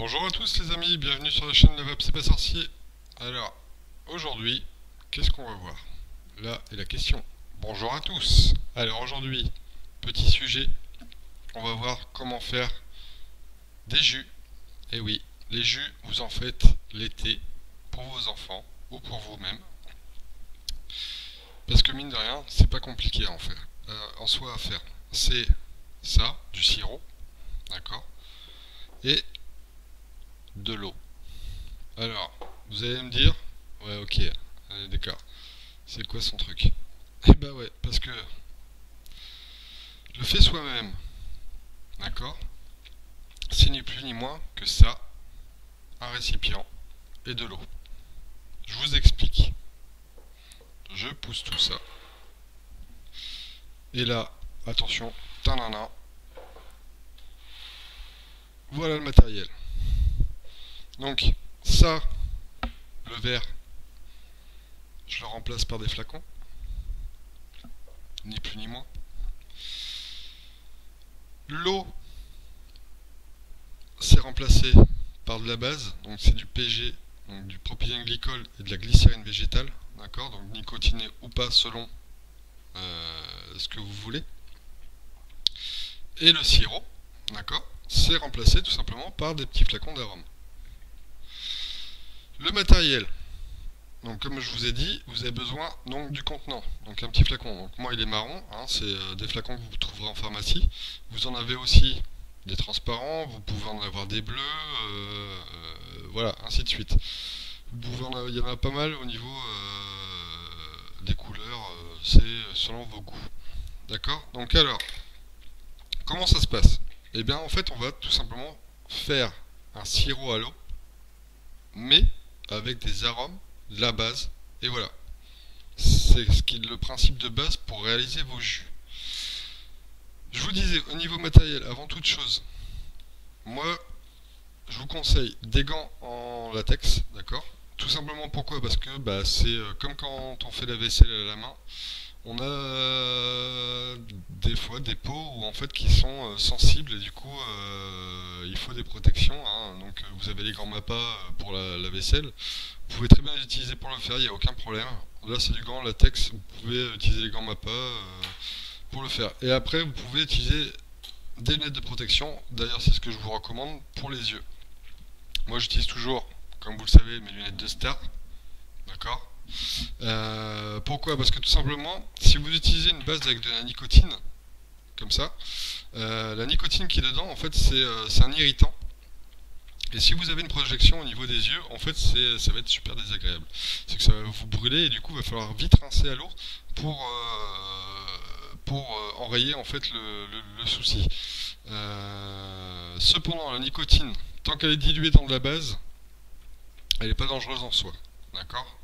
Bonjour à tous les amis, bienvenue sur la chaîne Le Web C'est pas sorcier. Alors, aujourd'hui, qu'est-ce qu'on va voir? Là est la question. Bonjour à tous. Alors aujourd'hui, petit sujet, on va voir comment faire des jus. Et eh oui, les jus, vous en faites l'été pour vos enfants ou pour vous-même. Parce que mine de rien, c'est pas compliqué à en faire. Euh, en soi à faire. C'est ça, du sirop, d'accord? Et de l'eau. Alors, vous allez me dire, ouais, ok, d'accord. C'est quoi son truc? Eh bah ouais, parce que le fait soi-même, d'accord C'est ni plus ni moins que ça, un récipient et de l'eau. Je vous explique. Je pousse tout ça. Et là, attention, tanana. Voilà le matériel. Donc, ça, le verre, je le remplace par des flacons. Ni plus ni moins. L'eau, c'est remplacé par de la base, donc c'est du PG, du propylène glycol et de la glycérine végétale, d'accord? Donc nicotiné ou pas selon euh, ce que vous voulez. Et le sirop, d'accord? C'est remplacé tout simplement par des petits flacons d'arôme. Le matériel. Donc comme je vous ai dit, vous avez besoin donc du contenant, donc un petit flacon. Donc moi il est marron, hein, c'est euh, des flacons que vous trouverez en pharmacie. Vous en avez aussi des transparents, vous pouvez en avoir des bleus, euh, euh, voilà, ainsi de suite. Il y en a pas mal au niveau des couleurs, c'est selon vos goûts. D'accord? Donc alors, comment ça se passe? Eh bien en fait on va tout simplement faire un sirop à l'eau, mais avec des arômes, la base, et voilà. C'est ce le principe de base pour réaliser vos jus. Je vous disais, au niveau matériel, avant toute chose, moi, je vous conseille des gants en latex, d'accord? Tout simplement pourquoi? Parce que bah, c'est euh, comme quand on fait la vaisselle à la main, on a des fois des peaux où, en fait qui sont euh, sensibles et du coup euh, il faut des protections. Hein. Donc vous avez les gants MAPA pour la, vaisselle. Vous pouvez très bien les utiliser pour le faire, il n'y a aucun problème. Là c'est du gant latex, vous pouvez utiliser les gants MAPA euh, pour le faire. Et après vous pouvez utiliser des lunettes de protection. D'ailleurs c'est ce que je vous recommande pour les yeux. Moi j'utilise toujours, comme vous le savez, mes lunettes de Star. D'accord? Euh, pourquoi? Parce que tout simplement, si vous utilisez une base avec de la nicotine, comme ça, euh, la nicotine qui est dedans, en fait, euh, c'est un irritant. Et si vous avez une projection au niveau des yeux, en fait, ça va être super désagréable. C'est que ça va vous brûler et du coup, il va falloir vite rincer à l'eau pour, pour enrayer en fait le, souci. cependant, la nicotine, tant qu'elle est diluée dans de la base, elle n'est pas dangereuse en soi. D'accord?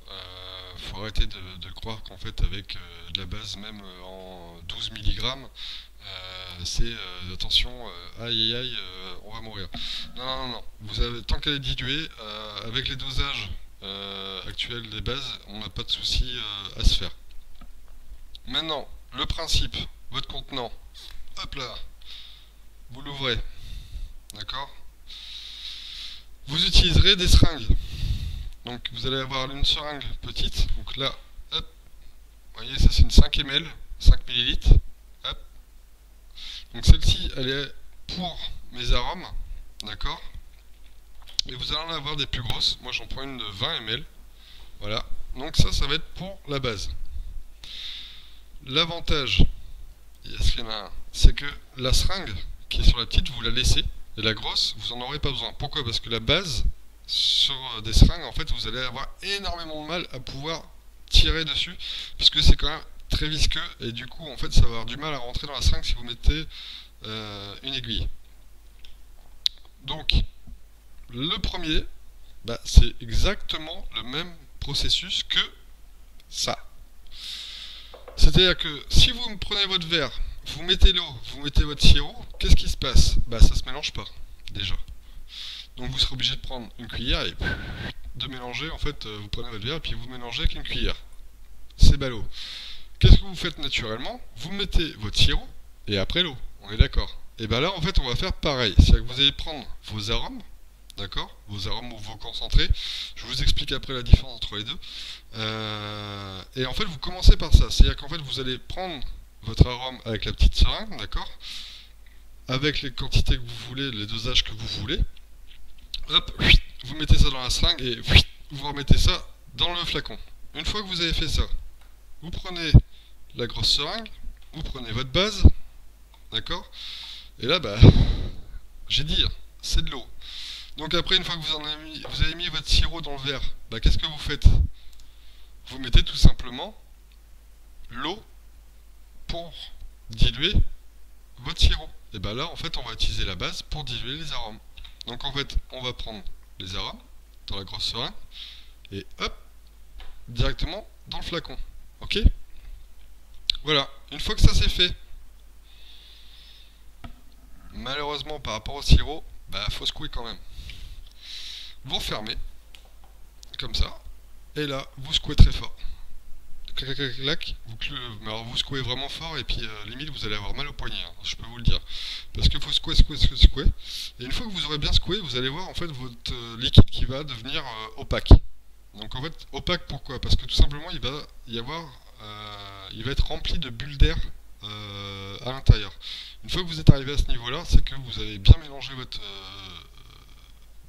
Faut arrêter de, croire qu'en fait avec euh, de la base même euh, en 12 mg euh, c'est attention aïe aïe aïe on va mourir. Non non non, vous avez tant qu'elle est diluée avec les dosages actuels des bases on n'a pas de souci à se faire. Maintenant le principe. Votre contenant. Hop là. Vous l'ouvrez. D'accord? Vous utiliserez des seringues donc vous allez avoir une seringue petite. Donc là, hop, vous voyez, ça c'est une 5 ml, 5 ml. Hop. Donc celle-ci, elle est pour mes arômes, d'accord? Et vous allez en avoir des plus grosses. Moi j'en prends une de 20 ml. Voilà. Donc ça, ça va être pour la base. L'avantage, c'est que la seringue qui est sur la petite, vous la laissez. Et la grosse, vous n'en aurez pas besoin. Pourquoi? Parce que la base, sur des seringues, en fait, vous allez avoir énormément de mal à pouvoir tirer dessus, puisque c'est quand même très visqueux, et du coup, en fait, ça va avoir du mal à rentrer dans la seringue si vous mettez euh, une aiguille. Donc, le premier, bah, c'est exactement le même processus que ça. C'est-à-dire que si vous prenez votre verre, vous mettez l'eau, vous mettez votre sirop, qu'est-ce qui se passe? Bah ça se mélange pas, déjà. Donc vous serez obligé de prendre une cuillère et de mélanger. En fait, euh, vous prenez votre verre et puis vous mélangez avec une cuillère. C'est ballot. Qu'est-ce que vous faites naturellement? Vous mettez votre sirop et après l'eau. On est d'accord Et bien là, en fait, on va faire pareil. C'est-à-dire que vous allez prendre vos arômes, d'accord? Vos arômes ou vos concentrés. Je vous explique après la différence entre les deux. Euh, et en fait, vous commencez par ça. C'est-à-dire qu'en fait, vous allez prendre votre arôme avec la petite seringue, d'accord? Avec les quantités que vous voulez, les dosages que vous voulez. Hop, vous mettez ça dans la seringue et vous remettez ça dans le flacon. Une fois que vous avez fait ça, vous prenez la grosse seringue, vous prenez votre base, d'accord? Et là, bah, j'ai dit, c'est de l'eau. Donc après, une fois que vous, avez, mis, vous avez mis votre sirop dans le verre, bah, qu'est-ce que vous faites? Vous mettez tout simplement l'eau pour diluer votre sirop. Et bah là, en fait, on va utiliser la base pour diluer les arômes. Donc en fait, on va prendre les arômes dans la grosse seringue et hop, directement dans le flacon. Ok? Voilà, une fois que ça c'est fait, malheureusement par rapport au sirop, bah faut secouer quand même. Vous refermez, comme ça, et là, vous secouez très fort. Clac, clac, clac, vous, vous secouez vraiment fort et puis euh, limite vous allez avoir mal au poignet, hein, je peux vous le dire. Parce qu'il faut secouer, secouer, secouer, secouer. Et une fois que vous aurez bien secoué, vous allez voir en fait votre euh, liquide qui va devenir euh, opaque. Donc en fait, opaque pourquoi? Parce que tout simplement il va y avoir, il va être rempli de bulles d'air à l'intérieur. Une fois que vous êtes arrivé à ce niveau-là, c'est que vous avez bien mélangé votre,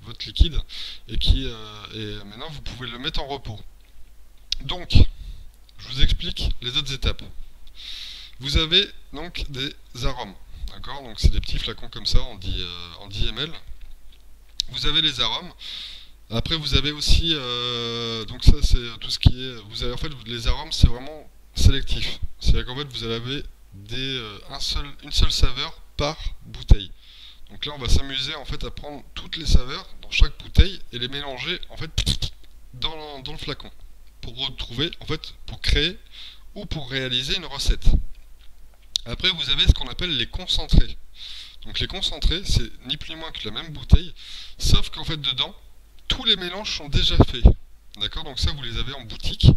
votre liquide et qui et maintenant vous pouvez le mettre en repos. Donc, je vous explique les autres étapes. Vous avez donc des arômes, d'accord? Donc c'est des petits flacons comme ça, on dit, en 10 ml. Vous avez les arômes. Après vous avez aussi, euh, donc ça c'est tout ce qui est, vous avez en fait les arômes c'est vraiment sélectif. C'est-à-dire qu'en fait vous avez des, euh, un seul, une seule saveur par bouteille. Donc là on va s'amuser en fait à prendre toutes les saveurs dans chaque bouteille et les mélanger en fait dans le flacon pour retrouver, en fait, pour créer ou pour réaliser une recette. Après, vous avez ce qu'on appelle les concentrés. Donc les concentrés, c'est ni plus ni moins que la même bouteille, sauf qu'en fait dedans, tous les mélanges sont déjà faits. D'accord? Donc ça, vous les avez en boutique.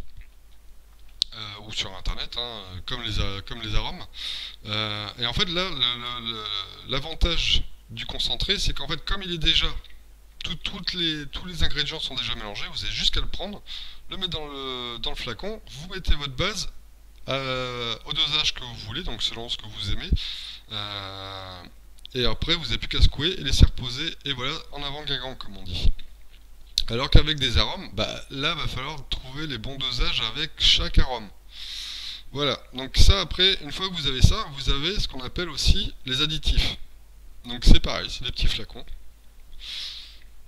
Euh, ou sur internet, hein, comme, les, comme les arômes. Euh, et en fait là, l'avantage du concentré, c'est qu'en fait comme il est déjà tous les ingrédients sont déjà mélangés, vous avez juste qu'à le prendre, le mettre dans le, flacon, vous mettez votre base euh, au dosage que vous voulez, donc selon ce que vous aimez. Euh, et après, vous n'avez plus qu'à secouer et laisser reposer, et voilà, en avant gagnant, comme on dit. Alors qu'avec des arômes, bah, là, va falloir trouver les bons dosages avec chaque arôme. Voilà, donc ça, après, une fois que vous avez ça, vous avez ce qu'on appelle aussi les additifs. Donc c'est pareil, c'est des petits flacons.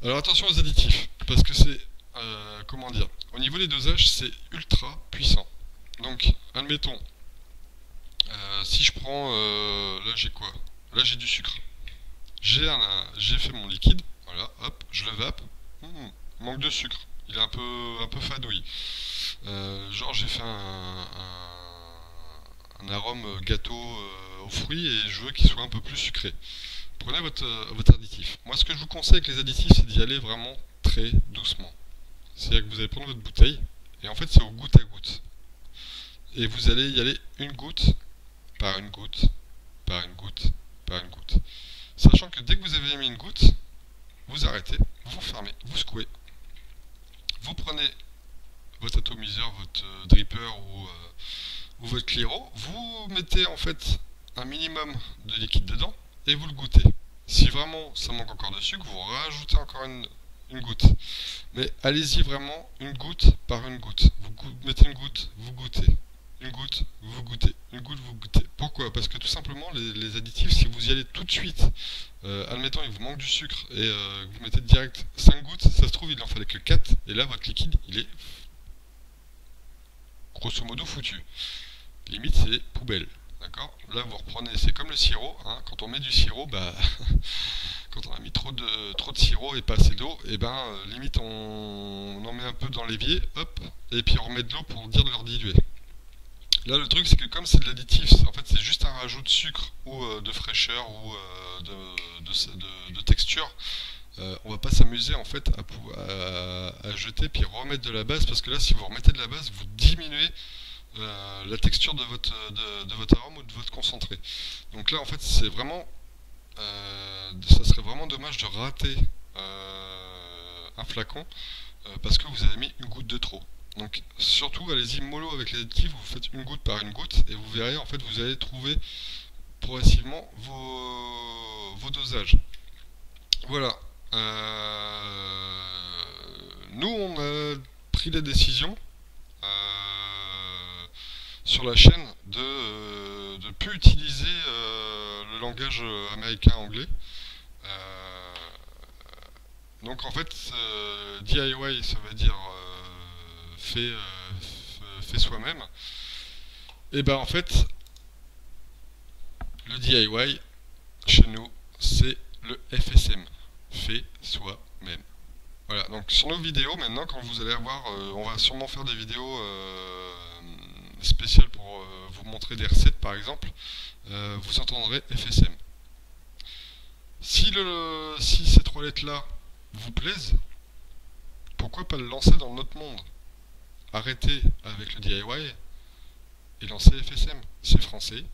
Alors attention aux additifs, parce que c'est, euh, comment dire, au niveau des dosages, c'est ultra puissant. Donc, admettons, euh, si je prends, euh, là j'ai quoi? Là j'ai du sucre. J'ai fait mon liquide, voilà, hop, je le vape, hmm, manque de sucre, il est un peu, un peu fadouille. genre j'ai fait un, un, arôme gâteau aux fruits et je veux qu'il soit un peu plus sucré prenez votre, euh, votre additif. Moi, ce que je vous conseille avec les additifs, c'est d'y aller vraiment très doucement. C'est-à-dire que vous allez prendre votre bouteille, et en fait, c'est au goutte à goutte. Et vous allez y aller une goutte par une goutte, par une goutte, par une goutte. Sachant que dès que vous avez mis une goutte, vous arrêtez, vous fermez, vous secouez. Vous prenez votre atomiseur, votre euh, dripper ou, euh, ou votre cliro, vous mettez en fait un minimum de liquide dedans, et vous le goûtez. Si vraiment ça manque encore de sucre, vous rajoutez encore une, goutte. Mais allez-y vraiment une goutte par une goutte. Vous mettez une goutte, vous goûtez. Une goutte, vous goûtez. Une goutte, vous goûtez. Pourquoi? Parce que tout simplement, les, additifs, si vous y allez tout de suite, euh, admettons il vous manque du sucre et euh, vous mettez direct 5 gouttes, ça se trouve il en fallait que 4, et là votre liquide il est grosso modo foutu. Limite c'est poubelle. D'accord Là, vous reprenez, c'est comme le sirop. Hein. quand on met du sirop, bah, quand on a mis trop de, sirop et pas assez d'eau, et eh ben euh, limite on, en met un peu dans l'évier, hop, et puis on remet de l'eau pour dire de leur diluer. Là, le truc, c'est que comme c'est de l'additif, en fait, c'est juste un rajout de sucre ou euh, de fraîcheur ou euh, de, texture. on va pas s'amuser en fait à, à, jeter puis remettre de la base parce que là, si vous remettez de la base, vous diminuez la texture de votre, arôme ou de votre concentré. Donc là, en fait, c'est vraiment, euh, ça serait vraiment dommage de rater euh, un flacon euh, parce que vous avez mis une goutte de trop. Donc surtout allez-y mollo avec les additifs, vous faites une goutte par une goutte et vous verrez en fait vous allez trouver progressivement vos, vos dosages. Voilà. Nous on a pris la décision sur la chaîne de ne plus utiliser le langage américain-anglais. donc en fait DIY ça veut dire fait, euh, soi-même, et eh ben en fait, le DIY, chez nous, c'est le FSM, fait soi-même. Voilà, donc sur nos vidéos, maintenant, quand vous allez avoir, euh, on va sûrement faire des vidéos euh, spéciales pour vous montrer des recettes, par exemple, vous entendrez FSM. Si ces trois lettres-là vous plaisent, pourquoi pas le lancer dans notre monde? Arrêtez avec le DIY et lancez FSM. C'est français.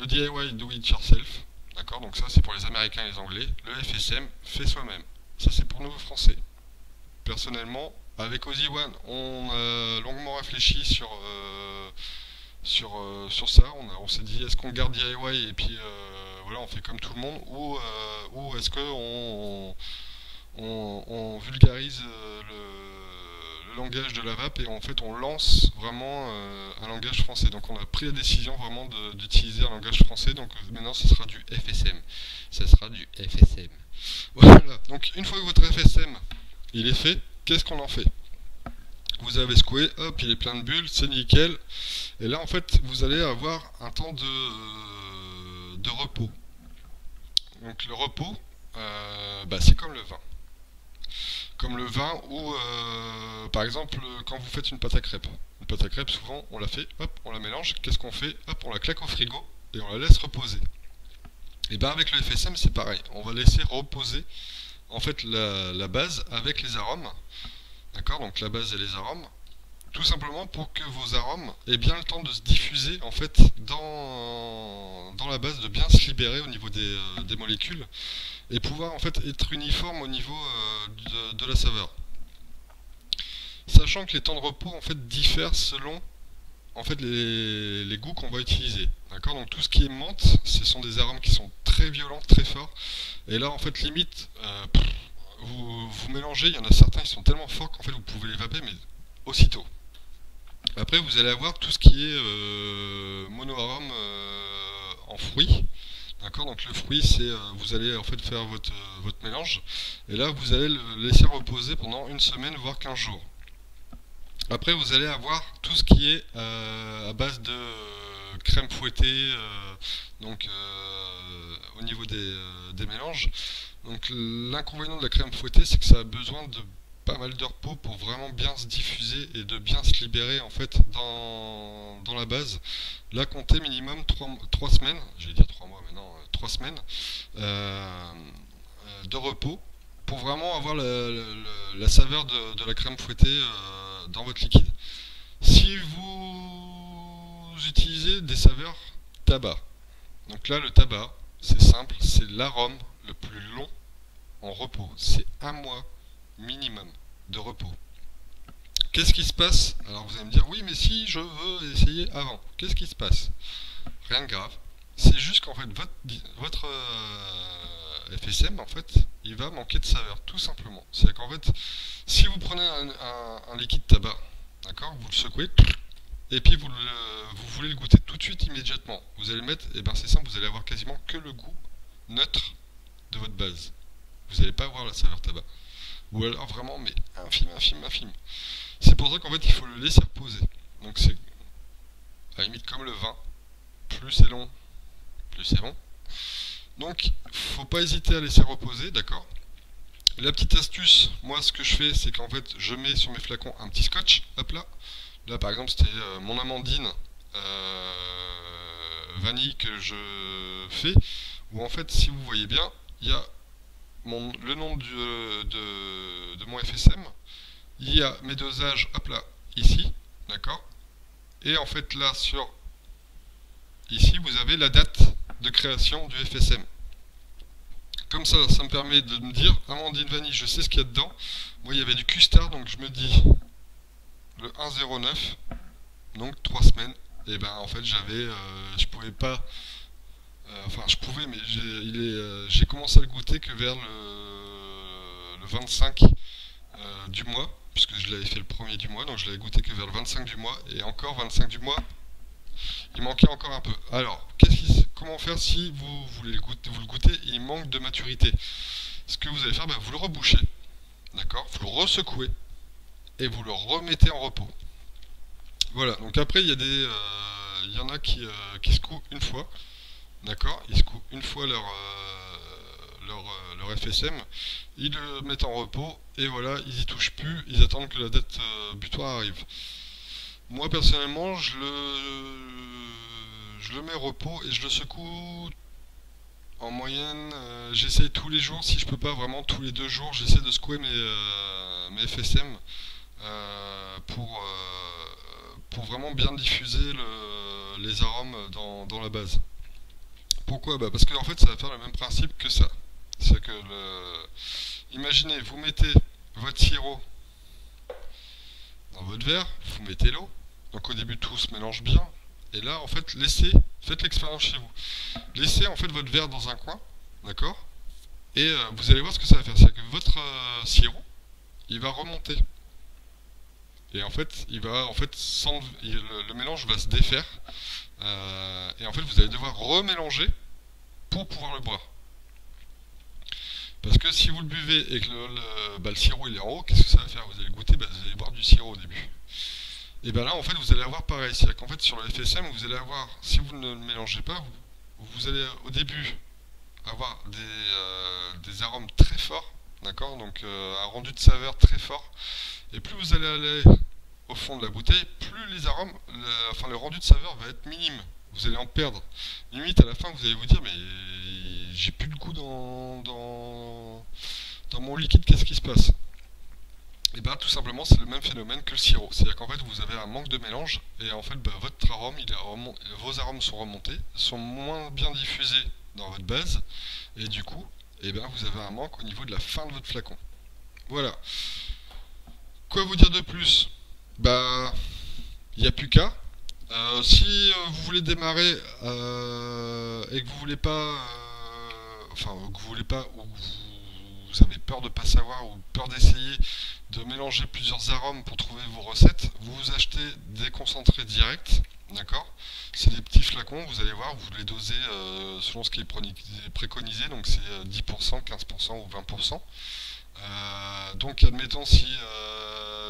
Le DIY, do it yourself. D'accord? Donc ça, c'est pour les Américains et les Anglais. Le FSM, fait soi-même. Ça, c'est pour nous, Français. Personnellement, avec Ozzy One, on a longuement réfléchi sur, euh, sur, euh, sur ça. On, s'est dit, est-ce qu'on garde DIY et puis euh, voilà, on fait comme tout le monde ou, ou est-ce qu'on on, on, vulgarise le langage de la VAP et en fait on lance vraiment un langage français. Donc on a pris la décision vraiment d'utiliser un langage français. Donc maintenant ce sera du FSM. Ce sera du FSM. Voilà. Donc une fois que votre FSM il est fait, qu'est-ce qu'on en fait? Vous avez secoué, hop, il est plein de bulles, c'est nickel. Et là, en fait, vous allez avoir un temps de, euh, de repos. Donc le repos, bah, c'est comme le vin comme le vin ou euh, par exemple quand vous faites une pâte à crêpes. Une pâte à crêpes souvent on la fait, hop, on la mélange, qu'est-ce qu'on fait? Hop, on la claque au frigo et on la laisse reposer. Et bien avec le FSM c'est pareil, on va laisser reposer en fait la, base avec les arômes. D'accord? Donc la base et les arômes. Tout simplement pour que vos arômes aient bien le temps de se diffuser en fait dans, la base, de bien se libérer au niveau des, euh, des molécules et pouvoir en fait être uniforme au niveau euh, de, la saveur. Sachant que les temps de repos en fait diffèrent selon en fait les, goûts qu'on va utiliser. D'accord? Tout ce qui est menthe, ce sont des arômes qui sont très violents, très forts. Et là en fait limite euh, vous, vous, mélangez, il y en a certains qui sont tellement forts qu'en fait vous pouvez les vaper mais aussitôt. Après vous allez avoir tout ce qui est euh, monoarôme en fruits. D'accord? Donc le fruit, c'est euh, vous allez en fait faire votre, euh, votre mélange et là vous allez le laisser reposer pendant une semaine voire 15 jours. Après vous allez avoir tout ce qui est euh, à base de crème fouettée, donc au niveau des, des mélanges. Donc l'inconvénient de la crème fouettée, c'est que ça a besoin de pas mal de repos pour vraiment bien se diffuser et de bien se libérer en fait dans, dans la base. Là, comptez minimum 3, 3 semaines, j'allais dire 3 mois maintenant, 3 euh, semaines euh, euh, de repos pour vraiment avoir la, saveur de, la crème fouettée dans votre liquide. Si vous utilisez des saveurs tabac, donc là le tabac, c'est simple, c'est l'arôme le plus long en repos. C'est un mois minimum de repos. Qu'est-ce qui se passe? Alors vous allez me dire, oui mais si je veux essayer avant, qu'est-ce qui se passe? Rien de grave. C'est juste qu'en fait votre, euh, FSM en fait il va manquer de saveur tout simplement. C'est-à-dire qu'en fait si vous prenez un, liquide tabac, d'accord, vous le secouez et puis vous, voulez le goûter tout de suite immédiatement. Vous allez le mettre, et bien c'est simple, vous allez avoir quasiment que le goût neutre de votre base. Vous n'allez pas avoir la saveur tabac. Ou alors vraiment, mais infime, infime, infime. C'est pour ça qu'en fait, il faut le laisser reposer. Donc c'est à la limite comme le vin. Plus c'est long, plus c'est bon. Donc, faut pas hésiter à laisser reposer, d'accord? La petite astuce, moi ce que je fais, c'est qu'en fait, je mets sur mes flacons un petit scotch, hop là. Là, par exemple, c'était euh, mon amandine euh, vanille que je fais, où en fait, si vous voyez bien, il y a le nom de, mon FSM, il y a mes dosages, hop là, ici, d'accord? Et en fait là, sur ici, vous avez la date de création du FSM. Comme ça, ça me permet de me dire, Amandine Vanille, je sais ce qu'il y a dedans. Moi, il y avait du Custard, donc je me dis, le 1,09, donc 3 semaines. Et ben en fait, j'avais, euh, je pouvais pas, euh, enfin je pouvais, mais euh, j'ai commencé à le goûter que vers le, le 25 du mois, puisque je l'avais fait le premier du mois, donc je l'avais goûté que vers le 25 du mois, et encore 25 du mois, il manquait encore un peu. Alors, comment faire si vous voulez le goûter, vous le goûtez il manque de maturité? Ce que vous allez faire, ben, vous le rebouchez, d'accord? Vous le resecouez et vous le remettez en repos. Voilà, donc après il y a des. Euh, il y en a qui, euh, qui secouent une fois. D'accord? Ils secouent une fois leur, euh, leur, leur, FSM, ils le mettent en repos, et voilà, ils y touchent plus, ils attendent que la dette butoir arrive. Moi personnellement, je le, je le mets repos et je le secoue en moyenne. j'essaie tous les jours, si je peux pas vraiment tous les deux jours, j'essaie de secouer mes, mes FSM pour, pour vraiment bien diffuser les arômes dans, la base. Pourquoi? Bah Parce qu'en fait ça va faire le même principe que ça. C'est que. Imaginez, vous mettez votre sirop dans votre verre, vous mettez l'eau, donc au début tout se mélange bien, et là en fait laissez, faites l'expérience chez vous. Laissez en fait votre verre dans un coin, d'accord? Et euh, vous allez voir ce que ça va faire, c'est que votre euh, sirop, il va remonter. Et en fait, il va, en fait, le, mélange va se défaire. Euh, et en fait, vous allez devoir remélanger pour pouvoir le boire. Parce que si vous le buvez et que le, bah, sirop il est en haut, qu'est-ce que ça va faire? Vous allez goûter, bah, vous allez boire du sirop au début. Et bien là, en fait, vous allez avoir pareil. C'est-à-dire qu'en fait, sur le FSM, vous allez avoir, si vous ne le mélangez pas, vous, allez au début avoir des, euh, arômes très forts, d'accord? Donc euh, un rendu de saveur très fort. Et plus vous allez aller au fond de la bouteille, plus les arômes, enfin le rendu de saveur va être minime. Vous allez en perdre. Limite à la fin, vous allez vous dire mais j'ai plus de goût dans, dans, mon liquide, qu'est-ce qui se passe? Et eh bien tout simplement c'est le même phénomène que le sirop. C'est-à-dire qu'en fait vous avez un manque de mélange et en fait bah, votre arôme, vos arômes sont remontés, sont moins bien diffusés dans votre base et du coup eh bien, vous avez un manque au niveau de la fin de votre flacon. Voilà. Quoi vous dire de plus? Bah, il n'y a plus qu'à. Euh, si euh, vous voulez démarrer euh, et que vous voulez pas, enfin que vous voulez pas, ou vous, avez peur de pas savoir ou peur d'essayer de mélanger plusieurs arômes pour trouver vos recettes, vous vous achetez des concentrés directs, d'accord? C'est des petits flacons, vous allez voir, vous les dosez selon ce qui est préconisé, donc c'est 10%, 15% ou 20%. Euh, donc admettons si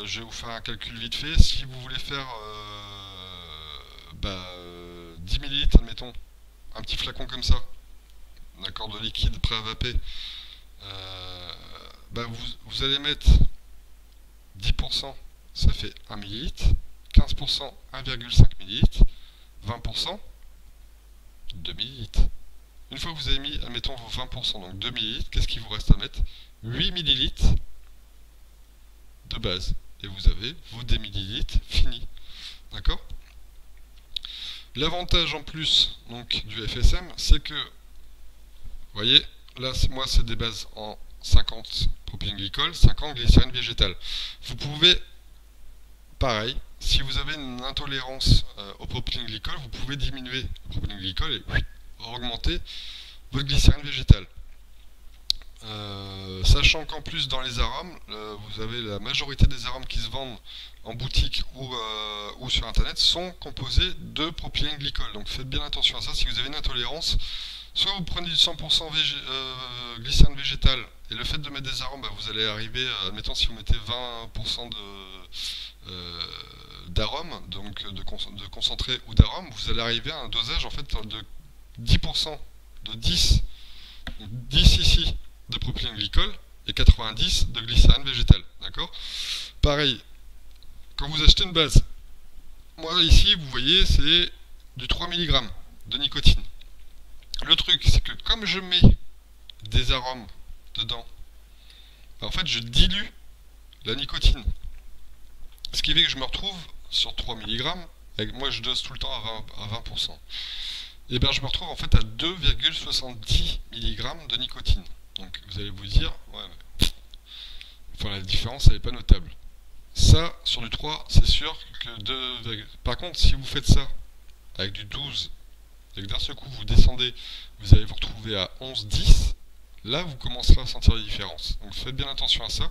je vais vous faire un calcul vite fait, si vous voulez faire 10 bah, ml, admettons, un petit flacon comme ça, d'accord, de liquide prêt à vaper, euh, bah, vous, allez mettre 10%, ça fait 1 ml, 15%, 1,5 ml, 20%, 2 ml. Une fois que vous avez mis, admettons, vos 20%, donc 2 ml, qu'est-ce qu'il vous reste à mettre? 8 ml de base. Et vous avez vos 10 ml finis. D'accord? L'avantage en plus donc, du FSM, c'est que, vous voyez, là, moi, c'est des bases en 50 propylène 50 glycérine végétale. Vous pouvez, pareil, si vous avez une intolérance euh, au propylène glycol, vous pouvez diminuer le propylène glycol et augmenter votre glycérine végétale. Euh, sachant qu'en plus dans les arômes, euh, vous avez la majorité des arômes qui se vendent en boutique ou, euh, sur internet sont composés de propylène glycol. Donc faites bien attention à ça. Si vous avez une intolérance, soit vous prenez du 100% glycérine végétale et le fait de mettre des arômes, bah, vous allez arriver, admettons si vous mettez 20% de d'arômes, donc de, de, concentré ou d'arômes, vous allez arriver à un dosage en fait de 10%, de 10, 10 ici de propylène glycol et 90 de glycérine végétale. D'accord? Pareil, quand vous achetez une base, moi ici, vous voyez, c'est du 3 mg de nicotine. Le truc, c'est que comme je mets des arômes dedans, bah, en fait, je dilue la nicotine. Ce qui fait que je me retrouve sur 3 mg, et moi je dose tout le temps à 20%. À 20% et bien je me retrouve en fait à 2,70 mg de nicotine. Donc vous allez vous dire, ouais, enfin la différence elle n'est pas notable. Ça, sur du 3, c'est sûr que de... Par contre, si vous faites ça avec du 12, et que d'un seul coup vous descendez, vous allez vous retrouver à 11, 10, là vous commencerez à sentir la différence. Donc faites bien attention à ça.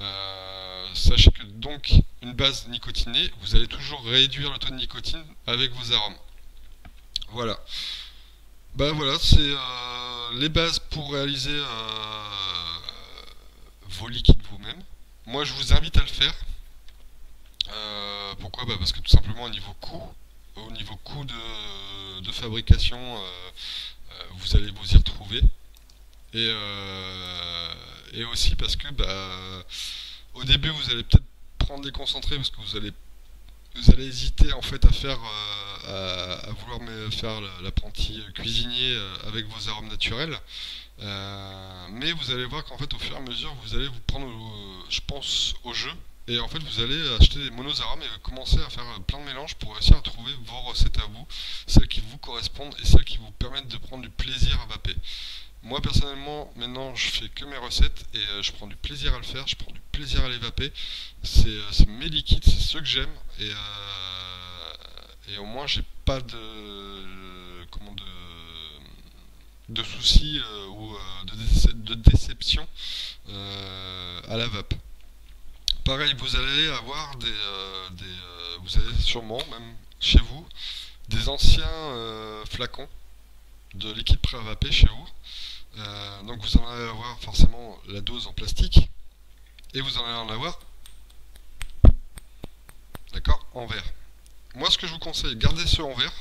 Euh, sachez que donc une base nicotinée, vous allez toujours réduire le taux de nicotine avec vos arômes. Voilà. Ben voilà, c'est euh, les bases pour réaliser euh, vos liquides vous-même. Moi je vous invite à le faire. pourquoi? Bah, Parce que tout simplement au niveau coût, au niveau coût de, fabrication, vous allez vous y retrouver. Et, et aussi parce que bah, au début vous allez peut-être prendre des concentrés parce que vous allez vous allez hésiter en fait à faire euh, à, vouloir faire l'apprenti cuisinier euh, avec vos arômes naturels. Euh, mais vous allez voir qu'en fait au fur et à mesure vous allez vous prendre je pense au jeu. Et en fait vous allez acheter des monoarômes et commencer à faire plein de mélanges pour réussir à trouver vos recettes à vous celles qui vous correspondent et celles qui vous permettent de prendre du plaisir à vaper. Moi personnellement, maintenant je fais que mes recettes et euh, je prends du plaisir à le faire, je prends du plaisir à les vaper. C'est euh, mes liquides, c'est ceux que j'aime et, euh, et au moins j'ai pas de comment de, de soucis ou de, déception à la vape. Pareil, vous allez avoir des, vous allez sûrement même chez vous des anciens flacons de liquide prêt à vaper chez vous euh, donc vous en allez avoir forcément la dose en plastique et vous en allez en avoir d'accord en verre. Moi ce que je vous conseille, gardez ceux en verre,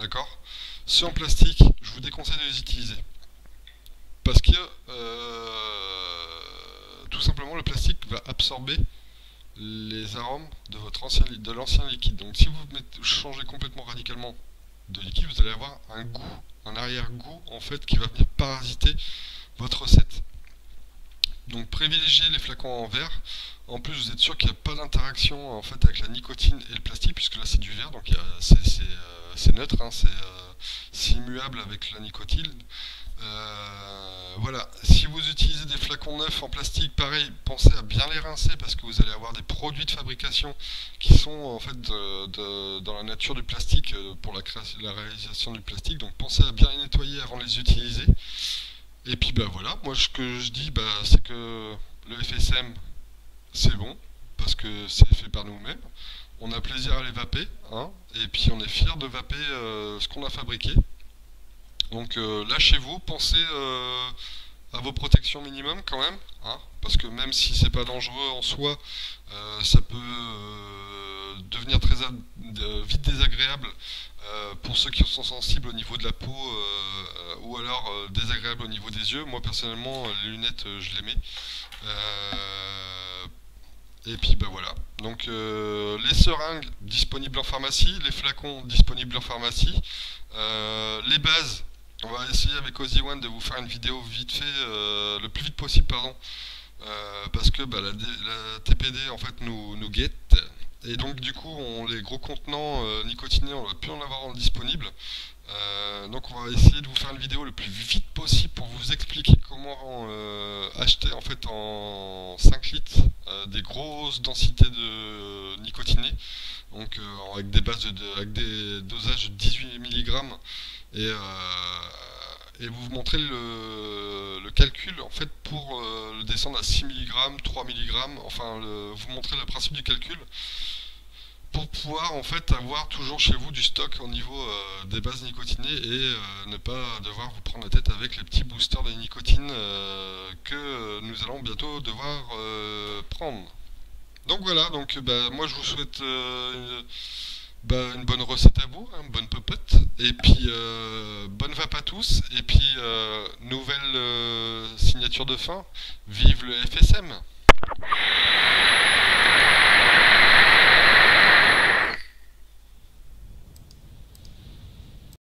d'accord? Ceux en plastique, je vous déconseille de les utiliser. Parce que euh, tout simplement le plastique va absorber les arômes de l'ancien liquide. Donc si vous changez complètement radicalement de liquide, vous allez avoir un goût un arrière-goût en fait qui va venir parasiter votre recette. Donc privilégiez les flacons en verre. En plus, vous êtes sûr qu'il n'y a pas d'interaction en fait avec la nicotine et le plastique, puisque là c'est du verre, donc c'est neutre, hein, euh, c'est immuable avec la nicotine. Euh, voilà, si vous utilisez des flacons neufs en plastique, pareil, pensez à bien les rincer parce que vous allez avoir des produits de fabrication qui sont en fait dans la nature du plastique euh, pour la, création, la réalisation du plastique. Donc pensez à bien les nettoyer avant de les utiliser. Et puis bah voilà, moi ce que je dis bah, c'est que le FSM c'est bon parce que c'est fait par nous-mêmes. On a plaisir à les vaper, hein, et puis on est fier de vaper euh, ce qu'on a fabriqué. Donc euh, lâchez-vous, pensez euh, à vos protections minimum quand même, hein, parce que même si c'est pas dangereux en soi, euh, ça peut devenir très vite désagréable pour ceux qui sont sensibles au niveau de la peau ou alors désagréable au niveau des yeux. Moi personnellement, les lunettes, je les mets. Et puis bah voilà. Donc les seringues disponibles en pharmacie, les flacons disponibles en pharmacie, les bases on va essayer avec Ozzy One de vous faire une vidéo vite fait, euh, le plus vite possible, pardon, euh, parce que bah, la, TPD en fait nous, nous guette. Et donc du coup, on, les gros contenants euh, nicotinés, on va plus en avoir disponible. donc on va essayer de vous faire une vidéo le plus vite possible pour vous expliquer comment acheter en fait en 5 litres des grosses densités de nicotinés, donc avec des bases avec des dosages de 18 mg et, euh, et vous montrez le, calcul en fait pour euh, le descendre à 6 mg, 3 mg, enfin vous montrez le principe du calcul pour pouvoir en fait avoir toujours chez vous du stock au niveau euh, des bases nicotinées et ne pas devoir vous prendre la tête avec les petits boosters de nicotine que nous allons bientôt devoir prendre. Donc voilà, donc bah, moi je vous souhaite bah, une bonne recette à vous, hein, bonne popote, et puis euh, bonne vape à tous, et puis euh, nouvelle euh, signature de fin, vive le FSM